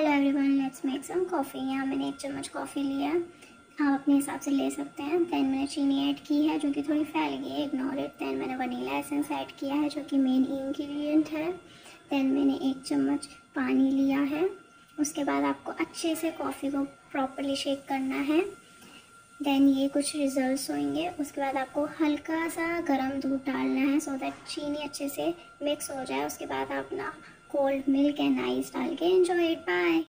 Hello everyone let's make some coffee यहाँ मैंने एक चम्मच कॉफ़ी लिया आप अपने हिसाब से ले सकते हैं। दैन मैंने चीनी ऐड की है, जो कि थोड़ी फैल गई है इग्नोर इट दैन मैंने वनीला एसेंस ऐड किया है, जो कि मेन इंग्रेडिएंट है। दैन मैंने एक चम्मच पानी लिया है। उसके बाद आपको अच्छे से कॉफ़ी को प्रॉपरली शेक करना है। देन ये कुछ रिजल्ट्स होंगे। उसके बाद आपको हल्का सा गर्म दूध डालना है सो दैट चीनी अच्छे से मिक्स हो जाए। उसके बाद आप ना कोल्ड मिल्क एंड आइस डाल के एंजॉय इट बाय